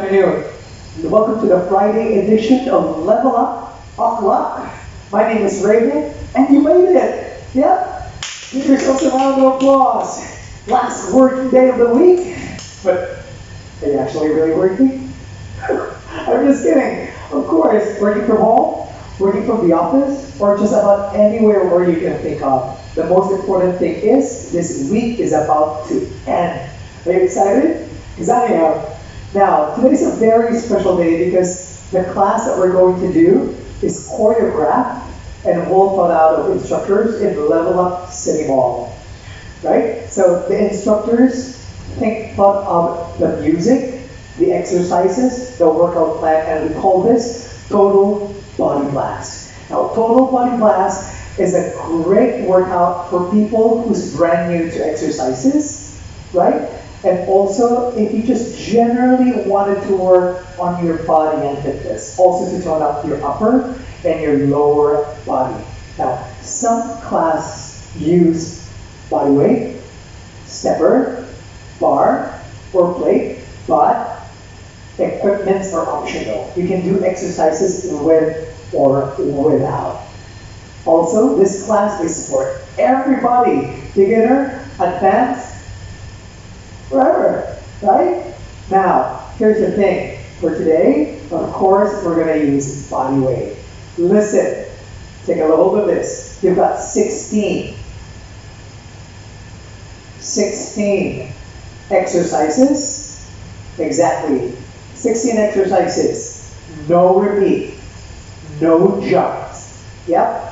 afternoon. Welcome to the Friday edition of Level Up O'Clock. My name is Raven, and you made it. Yep. Give yourselves a round of applause. Last working day of the week. But are you actually really working? I'm just kidding. Of course, working from home, working from the office, or just about anywhere where you can think of. The most important thing is this week is about to end. Are you excited? Because I am. Now, today is a very special day because the class that we're going to do is choreographed and well thought out of instructors in the Level Up City Mall. Right? So the instructors think thought of the music, the exercises, the workout plan, and we call this Total Body Blast. Now, Total Body Blast is a great workout for people who's brand new to exercises, right? And also, if you just generally wanted to work on your body and fitness, also to tone up your upper and your lower body. Now, some class use body weight, stepper, bar, or plate, but equipments are optional. You can do exercises with or without. Also, this class is for everybody, beginner, advanced, forever, right? Now, here's the thing. For today, of course, we're going to use body weight. Listen, take a hold of this. You've got 16. 16 exercises. Exactly. 16 exercises. No repeat. No jumps. Yep.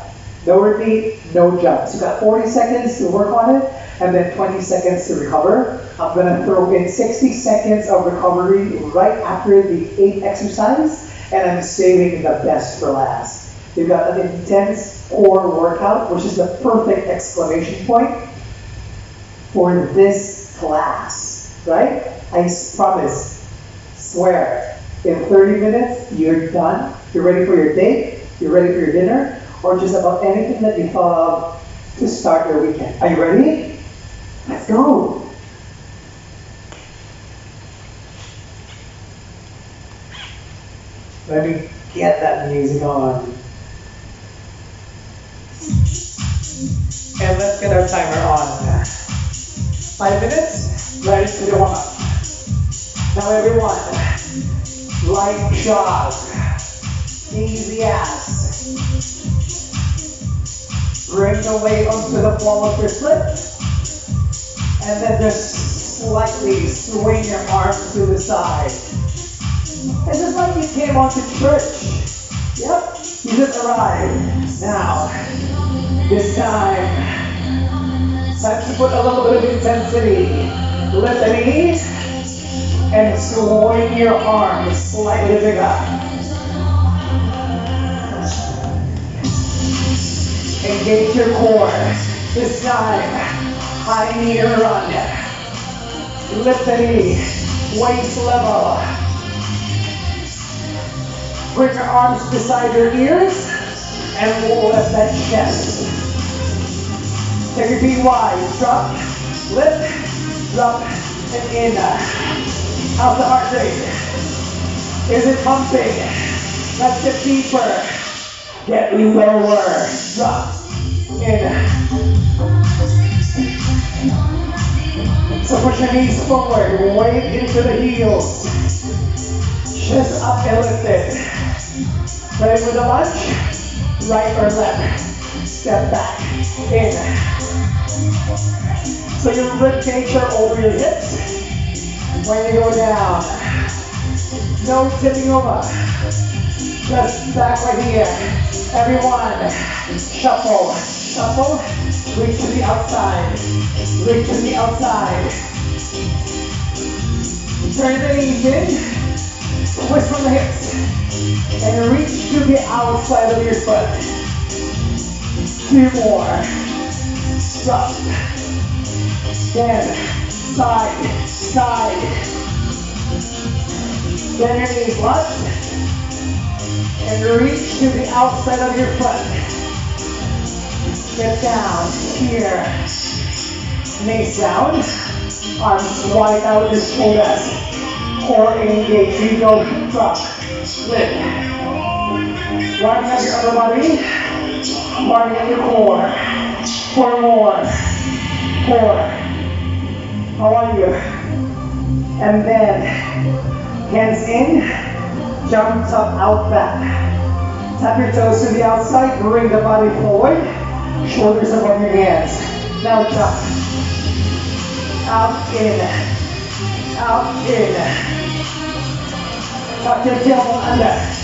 No repeat, no jumps. You've got 40 seconds to work on it and then 20 seconds to recover. I'm gonna throw in 60 seconds of recovery right after the eight exercise, and I'm saving the best for last. You've got an intense core workout, which is the perfect exclamation point for this class, right? I promise, swear, in 30 minutes, you're done. You're ready for your date, you're ready for your dinner, or just about anything that you thought of to start your weekend. Are you ready? Let's go. Let me get that music on. And let's get our timer on. Five minutes, ready to warm up. Now everyone, light jog, ass. Bring the weight onto the ball of your foot, and then just slightly swing your arms to the side. It's just like you came onto church. Yep, you just arrived. Now, this time, time to put a little bit of intensity. Lift the knees and swing your arms slightly bigger. Engage your core. This time, high knee run. Lift the knee, waist level. Bring your arms beside your ears and lift that chest. Take your feet wide. Drop, lift, drop, and in. How's the heart rate? Is it pumping? Let's get deeper. Get lower. Drop. In. So push your knees forward. Weight into the heels. Chest up and lifted. Ready for the lunge? Right or left? Step back. In. So your rib cage are over your hips. When you go down, no tipping over. Just back right here. Everyone, shuffle, shuffle, reach to the outside, reach to the outside. Turn the knees in, twist from the hips, and reach to the outside of your foot. Two more. Drop. Then, side, side. Bend your knees, lots and reach to the outside of your foot. Get down here. Knees down. Arms wide out your shoulders. core engaged. You go drop, lift. Warming up your upper body, warming up your core. Four more, four. How are you? And then hands in, Jump up, out, back. Tap your toes to the outside, bring the body forward, shoulders above your hands. Now jump. Out, in, out, in. Tuck your tailbone under.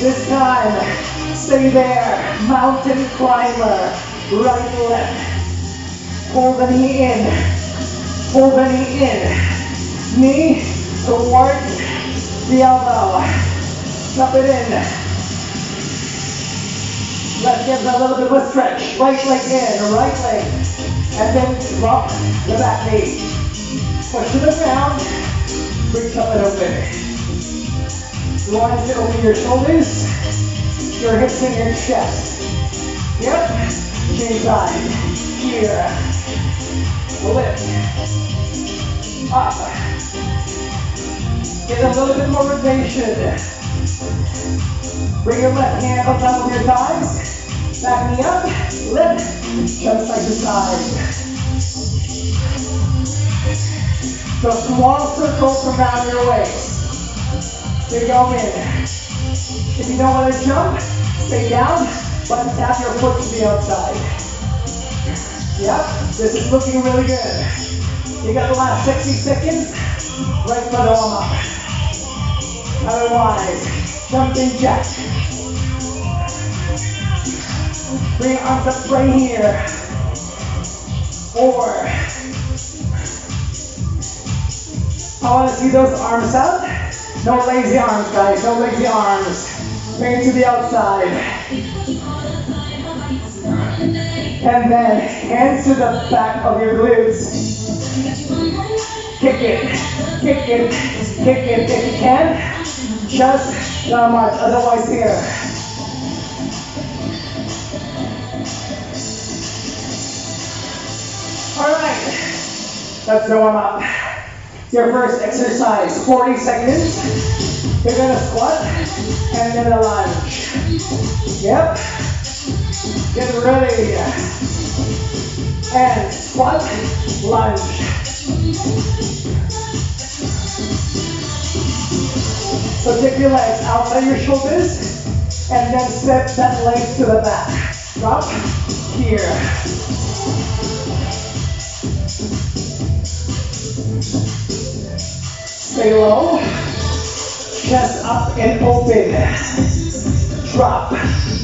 This time, stay there. Mountain climber. Right, left. Pull the knee in. Pull the knee in. Knee towards the elbow. Drop it in. Let's give a little bit of a stretch. Right leg in, right leg. And then drop the back knee. Push to the ground. Up and open. To open your shoulders, your hips and your chest. Yep. Change side. Here. Lift. Up. Get a little bit more rotation. Bring your left hand up top of your thighs. Back knee up. Lift. To side. So small circles around your waist. Here you go in. If you don't want to jump, stay down, but tap your foot to the outside. Yep, this is looking really good. You got the last 60 seconds. Right foot arm up. Otherwise, jumping jack. Bring up right here. Four. I want to see those arms up. No lazy arms, guys. No lazy arms. Bring it to the outside. And then hands to the back of your glutes. Kick it, kick it, kick it if you can. Just not much, otherwise here. All right, let's warm up. Your first exercise, 40 seconds. You're gonna squat and then a lunge. Yep. Get ready. And squat, lunge. So take your legs outside your shoulders and then step that leg to the back. Drop here. Stay low. Chest up and open. Drop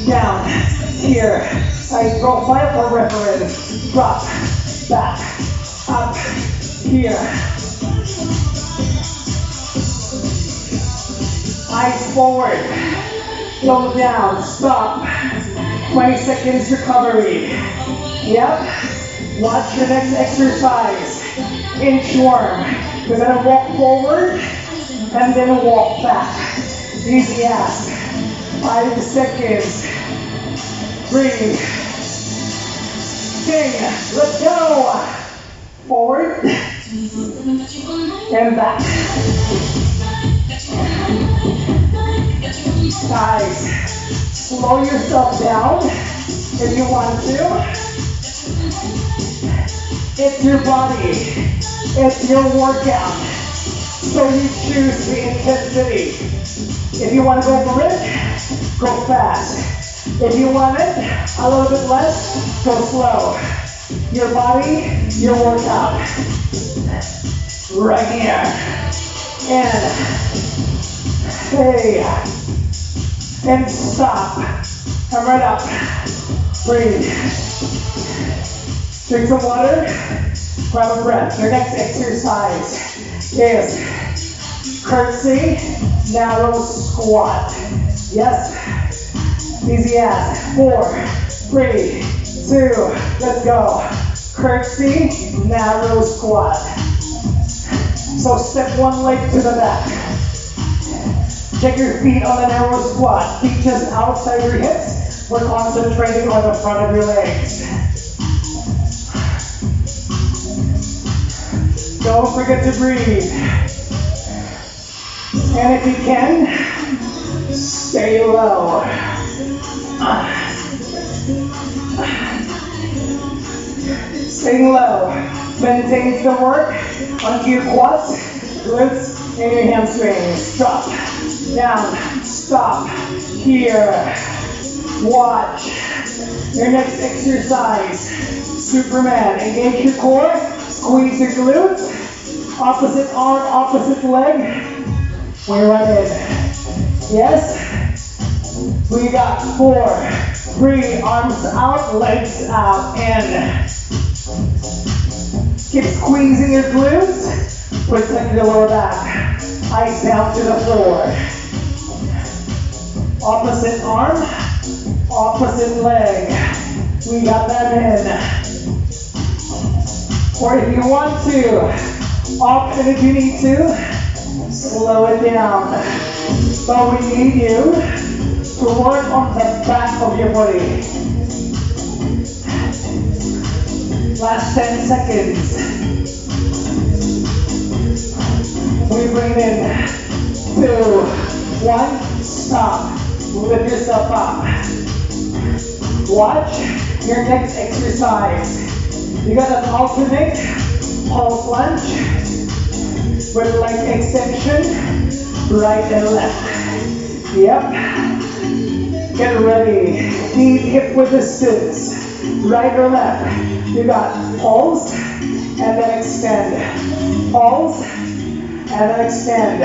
down here. I profile for reference. Drop back up here. Eyes forward. Slow down. Stop. 20 seconds recovery. Yep. Watch your next exercise. Inchworm. We're gonna walk forward and then walk back. Easy as. Five seconds. Breathe. Sing. Let's go. Forward and back. Guys, slow yourself down if you want to. It's your body. It's your workout. So you choose the intensity. If you want to go for it, go fast. If you want it a little bit less, go slow. Your body, your workout. Right here. And hey. And stop. Come right up. Breathe. Drink some water. Grab a breath. Your next exercise is curtsy, narrow squat. Yes? Easy as. Four, three, two, let's go. Curtsy, narrow squat. So step one leg to the back. Check your feet on the narrow squat. Feet just outside your hips. We're concentrating on the front of your legs. Don't forget to breathe. And if you can, stay low. Staying low maintains the work onto your quads, glutes, and your hamstrings. Drop, down, stop, here. Watch. Your next exercise, Superman. Engage your core, squeeze your glutes, opposite arm, opposite leg. We're right in. Yes? We got four, three, arms out, legs out, and keep squeezing your glutes, protect your lower back. Eyes down to the floor. Opposite arm, opposite leg. We got that in. Or if you want to, option if you need to, slow it down. But we need you to work on the back of your body. Last 10 seconds. We bring in two, one, stop. Lift yourself up. Watch your next exercise. You gotta alternate pulse lunge with leg extension, right and left. Yep. Get ready. Deep hip width distance. Right or left. You got pulse and then extend. Pulse and then extend.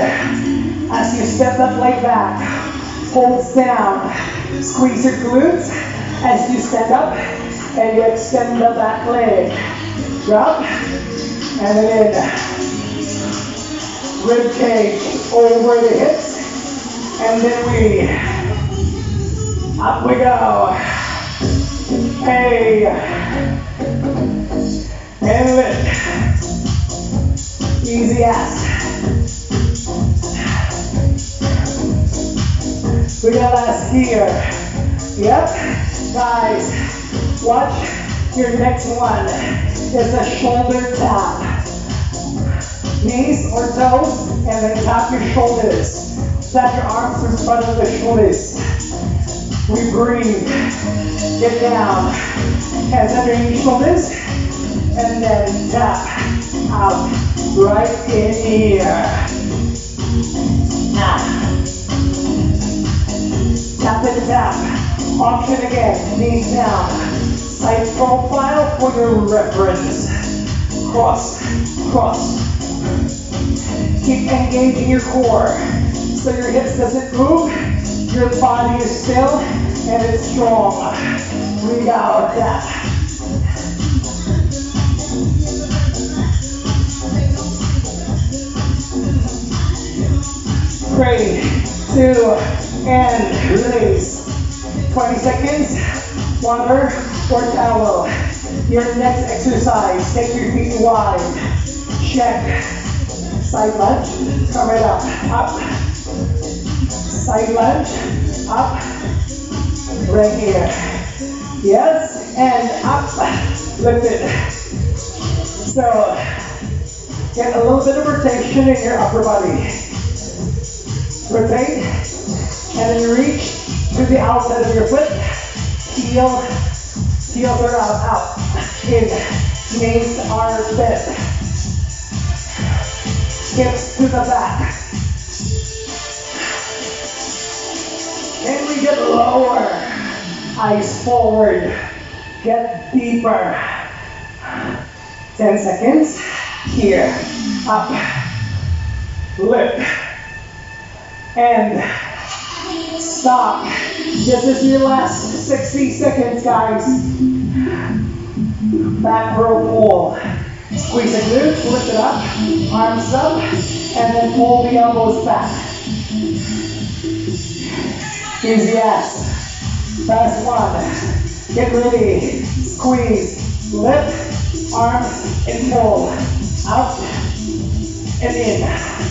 As you step that leg back, Pulse down. Squeeze your glutes as you stand up and you extend the back leg. Drop and in. Rib cage over the hips and then we up we go. Hey and lift. Easy ass. We got last here. Yep. Guys, watch your next one. It's a shoulder tap. Knees or toes, and then tap your shoulders. Tap your arms in front of the shoulders. We breathe. Get down. Hands underneath shoulders. And then tap out. Right in here. And tap. Option again. Knees down. Side profile for your reference. Cross, cross. Keep engaging your core so your hips doesn't move. Your body is still and it's strong. Breathe out. Tap. Three, two, and release. 20 seconds, water or towel. Your next exercise, take your feet wide. Check. Side lunge, come right up, up. Side lunge, up. Right here. Yes, and up. Lift it. So, get a little bit of rotation in your upper body. Rotate and then reach to the outside of your foot. Heel, heels are out, out. In, knees are bent. Hips to the back. And we get lower. Eyes forward. Get deeper. 10 seconds. Here. Up. Lift. And Stop. This is your last 60 seconds, guys. Back row pull. Squeeze the glutes, lift it up, arms up, and then pull the elbows back. Easy ass. Last one. Get ready. Squeeze, lift, arms, and pull. Out and in.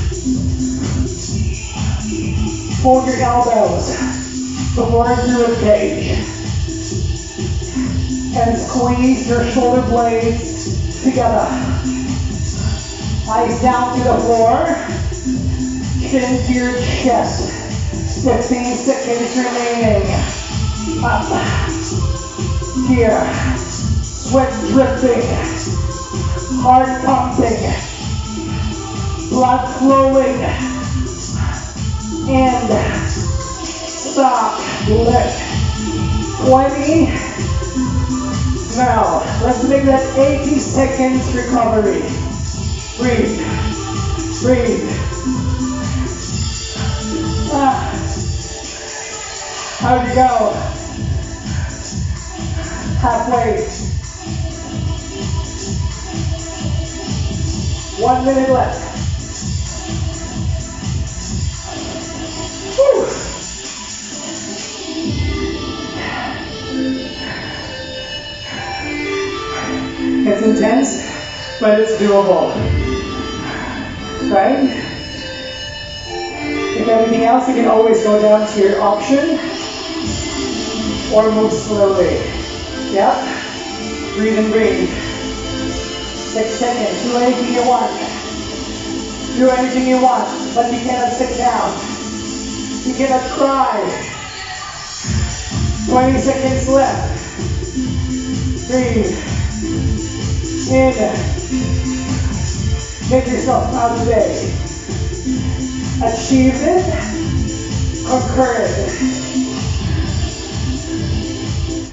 Hold your elbows towards your rib cage. And squeeze your shoulder blades together. Eyes down to the floor. Chin to your chest. 15 seconds remaining. Up. Here. Sweat dripping. Heart pumping. Blood flowing. And stop. Lift. 20. Now, let's make that 80 seconds recovery. Breathe. Breathe. Ah. How'd you go? Halfway. One minute left. It's intense, but it's doable. Right? If anything else, you can always go down to your option or move slowly. Yep. Breathe and breathe. Six seconds. Do anything you want. Do anything you want, but you cannot sit down. You cannot cry. 20 seconds left. Breathe. In. Make yourself proud today. Achieve it. Conquer it.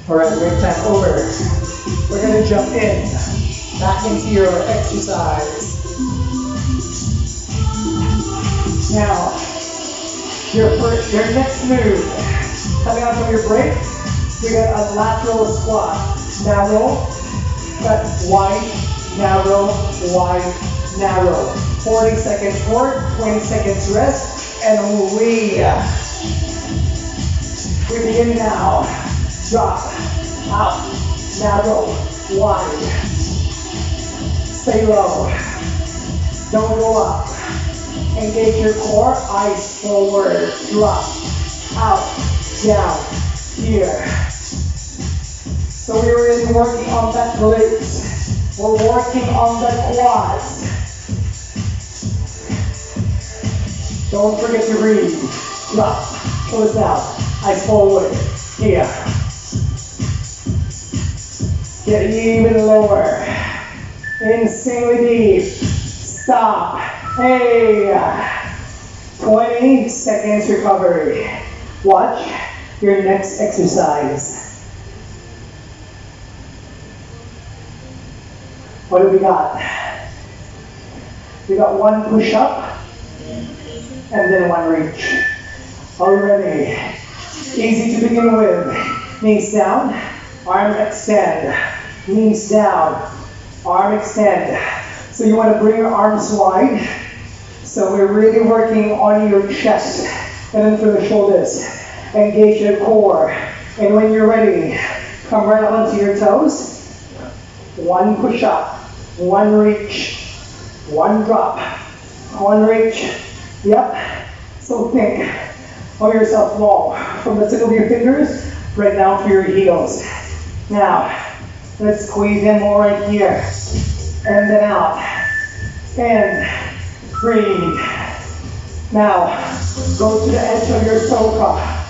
Alright, break time over. We're gonna jump in. Back into your exercise. Now, your first, your next move. Coming out from your break, we got a lateral squat. Narrow, cut wide, narrow, wide, narrow. 40 seconds forward, 20 seconds rest, and we we begin now. Drop, out, narrow, wide. Stay low. Don't go up. Engage your core, eyes forward, drop, out, down, here. So we're really working on that glutes. We're working on the quads. Don't forget to breathe. Drop, close out, eyes forward, here. Get even lower. Insanely deep. Stop. Hey. Uh, 20 seconds recovery. Watch your next exercise. What do we got? We got one push up and then one reach. Are we ready? Easy to begin with. Knees down, arm extend. Knees down, arm extend. So you want to bring your arms wide. So we're really working on your chest and then through the shoulders. Engage your core. And when you're ready, come right onto your toes. One push up, one reach, one drop, one reach. Yep. So think of yourself long from the tip of your fingers right down to your heels. Now, let's squeeze in more right here. And then out. And breathe. Now, go to the edge of your sofa.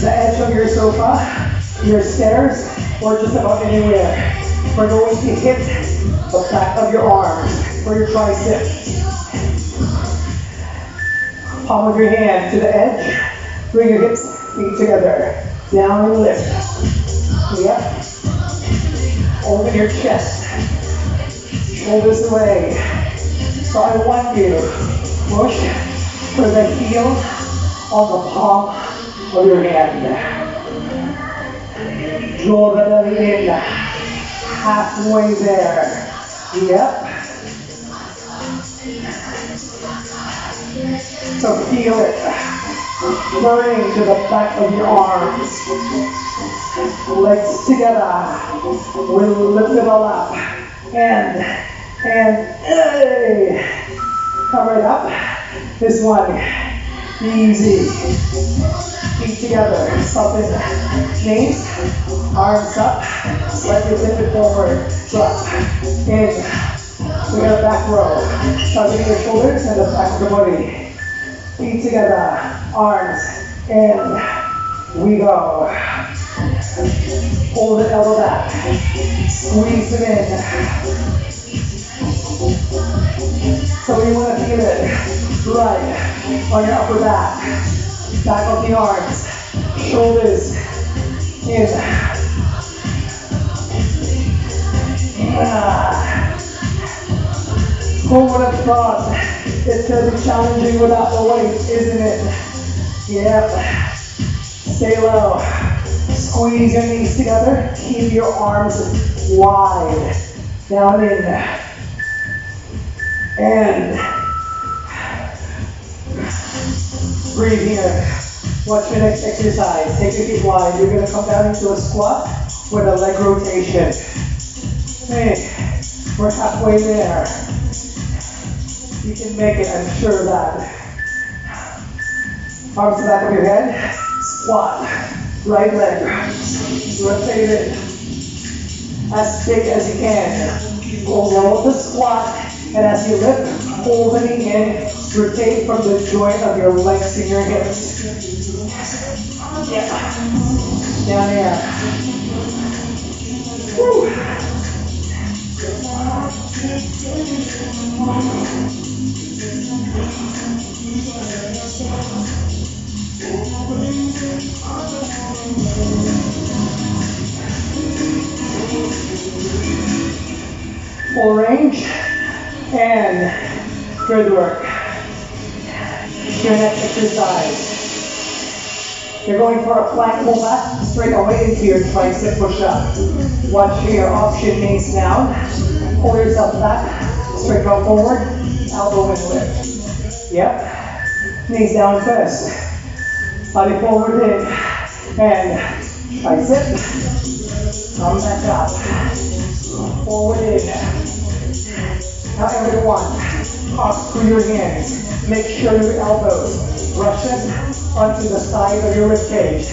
The edge of your sofa, your stairs, or just about anywhere. We're going to hit the back of your arms or your triceps. Palm of your hand to the edge. Bring your hips, feet together. Down and lift. Yep. Open your chest. Shoulders away. So I want you to push for the heel on the palm of your hand. Draw the belly in. Halfway there. Yep. So feel it burning to the back of your arms. Legs together. We'll lift it all up. And, and, hey. Come right up. This one, easy. Feet together, soften knees, arms up, slightly lift it forward, drop, in, We got a back row. Targeting your shoulders and the back of the body. Feet together, arms, and we go. Pull the elbow back. Squeeze them in. So you want to feel it right on your upper back. Back of the arms. Shoulders in. Who would have thought it's going to be challenging without the weight, isn't it? Yep. Stay low. Squeeze your knees together. Keep your arms wide. Down in. And breathe here. Watch your next exercise? Take your feet wide. You're going to come down into a squat with a leg rotation. Hey, we're halfway there. You can make it, I'm sure of that. Arms to the back of your head. Squat. Right leg. Rotate it as big as you can. Low the squat, and as you lift, hold the knee in. Rotate from the joint of your legs and your hips. Yeah. Down there. Woo. Full range and good work. Your next exercise. You're going for a plank pull straight away into your tricep push-up. Watch your option knees now. Pull yourself back, straight go forward, elbow and lift. Yep. Knees down first. Body forward in. And tricep. Come back up. Forward in. Now everyone, cross through your hands. Make sure your elbows brush it onto the side of your rib cage.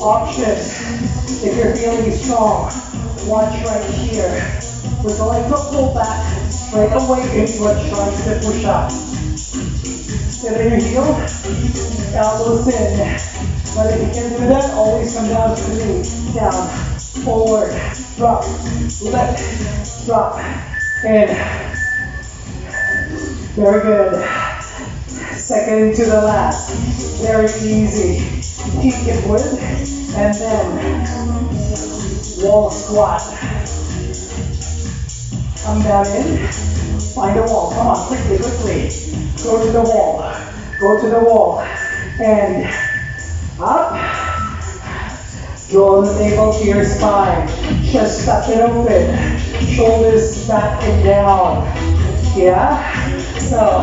Option, if you're feeling strong, watch right here. We're going to pull back straight away into a tricep push-up. Sit in your heel, elbows in. But if you can do that, always come down to the knee. Down, forward, drop, lift, drop, in. Very good. Second to the last. Very easy. Keep it with, and then wall squat. Come down in, find a wall. Come on, quickly, quickly. Go to the wall. Go to the wall. And up. Draw the navel to your spine. Chest tuck it open. Shoulders back and down. Yeah? So,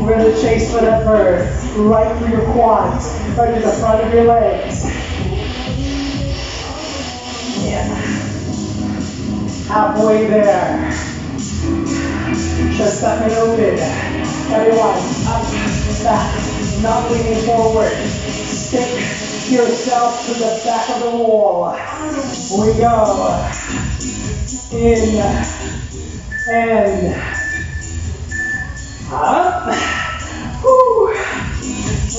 we're gonna chase for the first. Right through your quads. Right to the front of your legs. Yeah. Halfway there. Chest tuck it open. Everyone, up, back, not leaning forward. Stick yourself to the back of the wall. We go. In and up. Whew.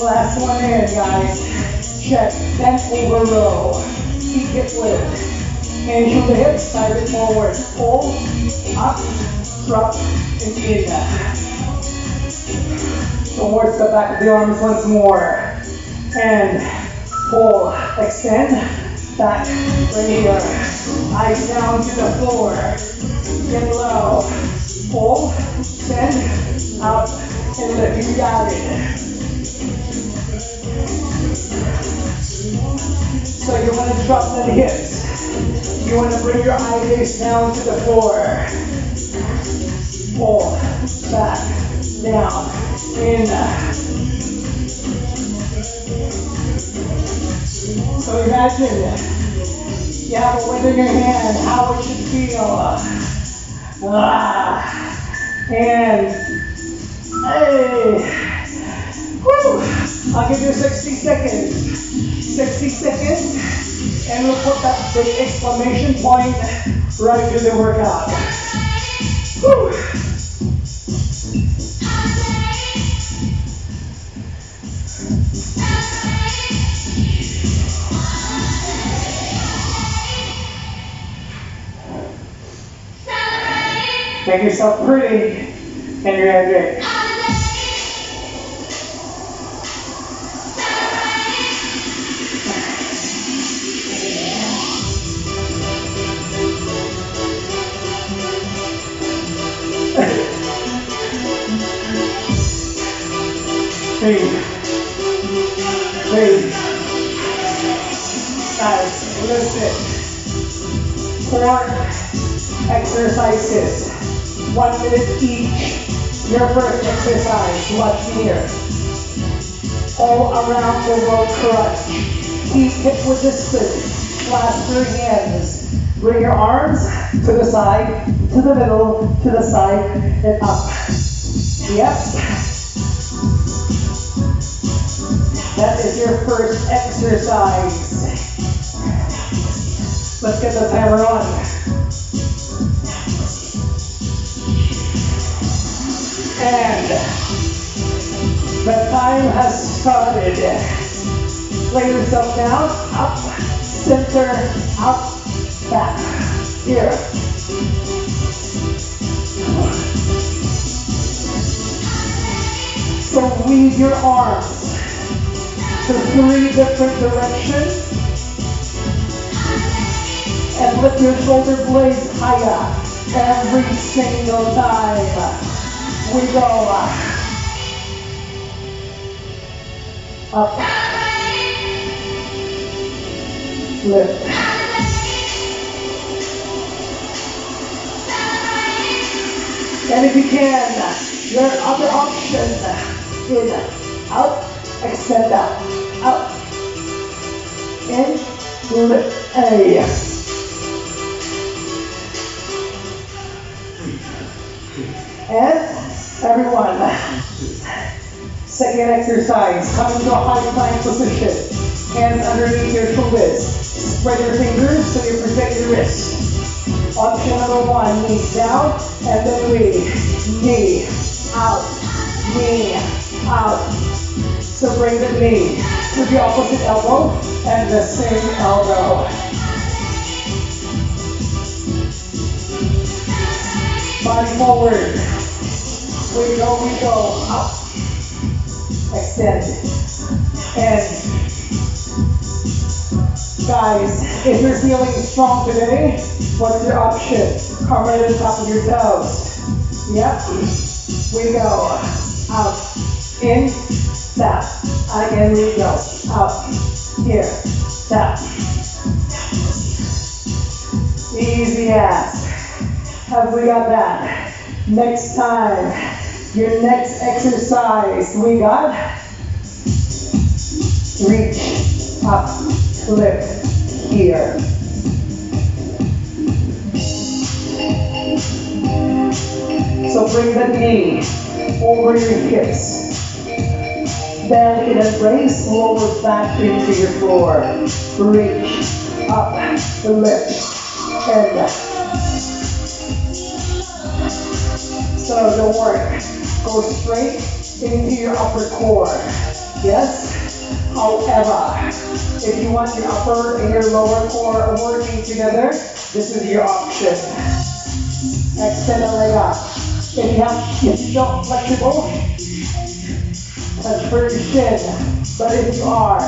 Last one in, guys. Check. Bent over row. Keep it lift. Hands from the hips, side it forward. Pull, up, drop, and in. Towards the back of the arms once more. And pull, extend, back, here. Eyes down to the floor. Get low. Pull, extend, out, and. You got it. So you want to drop the hips. You want to bring your eye gaze down to the floor. Pull, back, down, in. So imagine you have a wind in your hand, how would you feel. Ah, and Hey. Woo. I'll give you 60 seconds. 60 seconds. And we'll put that big exclamation point right through the workout. Woo. Make yourself pretty and you're gonna exercises. One minute each. Your first exercise. Me here. All around the world crunch. Keep hip with distance. Clasp your hands. Bring your arms to the side, to the middle, to the side, and up. Yep. That is your first exercise. Let's get the timer on. And the time has started. Lay yourself down, up, center, up, back. Here. So weave your arms to three different directions. And lift your shoulder blades higher every single time. We go up, lift. And if you can, your other option is out extend out, out, in, lift. And second exercise, come into a high plank position. Hands underneath your shoulders. Spread your fingers so you protect your wrist. Option number one, knees down, and then we, knee, out, knee, out, so bring the knee to the opposite elbow and the same elbow. Body forward. We go, we go. Up. Extend. And guys, if you're feeling strong today, what's your option? Come right at the top of your toes. Yep. We go. Out. In tap. Again we go. Up, here, tap. Easy as. Have we got that? Next time, your next exercise, we got reach, up, lift, here. So bring the knee over your hips. Then in embrace, lower back into your floor. Reach up, lift, and so don't worry. Go straight into your upper core. Yes? However, if you want your upper and your lower core working together, this is your option. Extend the leg up. If you have, if you don't flexible, touch for your shin. But if you are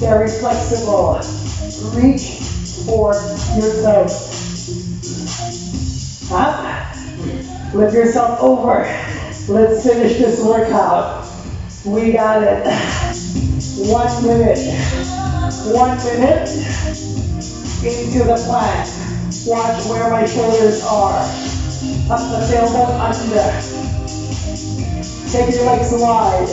very flexible, reach for your toes. Up. Lift yourself over. Let's finish this workout. We got it. One minute. One minute into the plank. Watch where my shoulders are. Up the tailbone under. Take your legs wide.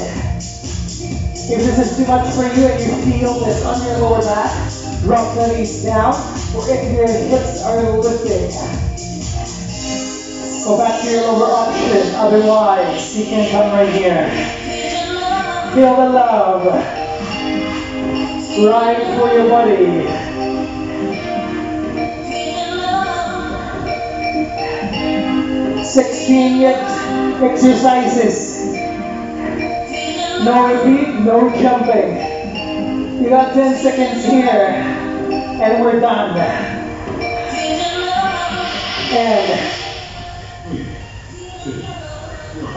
If this is too much for you and you feel this on your lower back, drop the knees down, or if your hips are lifting. Go back to your lower option, otherwise you can come right here. Feel the love. Right for your body. Sixteen exercises. No repeat, no jumping. You got 10 seconds here, and we're done. And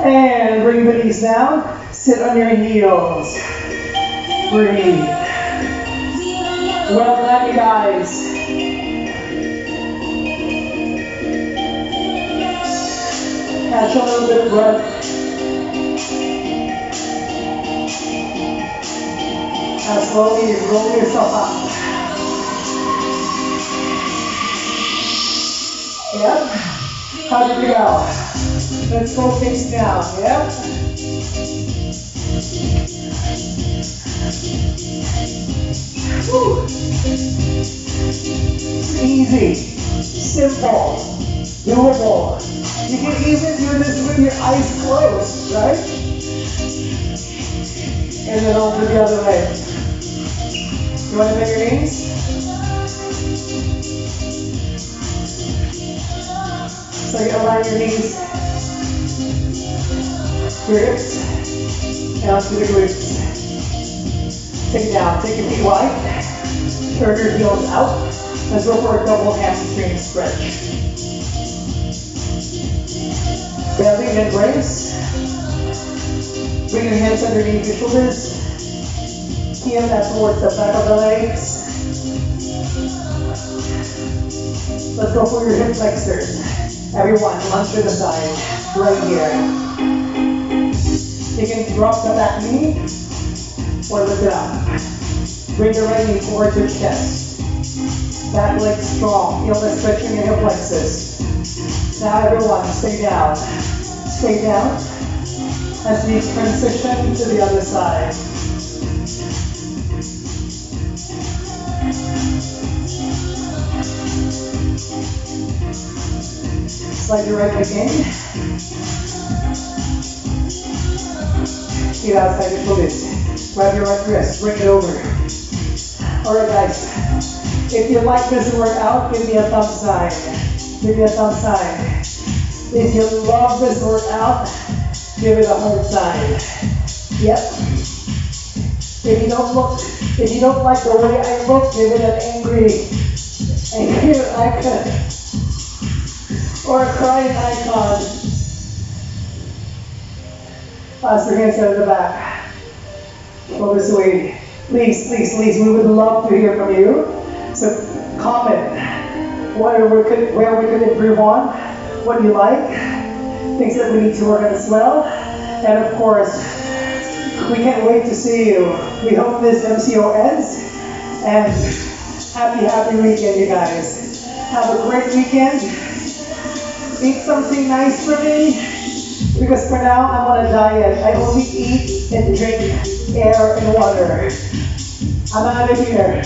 And bring the knees down. Sit on your heels. Breathe. Well done, you guys. Catch a little bit of breath. Now slowly roll yourself up. Yep. How did we go? Let's go face down. Yep. Whew. Easy, simple, doable. You can even do this with your eyes closed, right? And then over the other way. You want to bend your knees? So you align your knees, your hips, down to the glutes. Take down, take your feet wide, turn your heels out. Let's go for a double hamstring stretch. Belly and embrace. Bring your hands underneath your shoulders. Heel that towards the back of the legs. Let's go for your hip flexors. Everyone, lunge to the side, right here. You can drop back knee or lift it up. Bring your right knee towards your chest. Back leg strong. Feel the stretching in your hip flexors. Now everyone, stay down. Stay down as we transition to the other side. Slide your right leg in. Feet outside your shoulders. Grab your right wrist, bring it over. Alright guys, if you like this workout, give me a thumb sign. Give me a thumb sign. If you love this workout, give it a heart sign. Yep. If you don't look, if you don't like the way I look, give it an angry, angry icon. Or a crying icon. Pass your hands of the back. Focus away. Please, please, please, we would love to hear from you. So comment where we could, where we could improve on, what you like, things that we need to work on as well. And of course, we can't wait to see you. We hope this MCO ends. And happy, happy weekend, you guys. Have a great weekend. Eat something nice for me because for now I'm on a diet. I only eat and drink air and water. I'm out of here.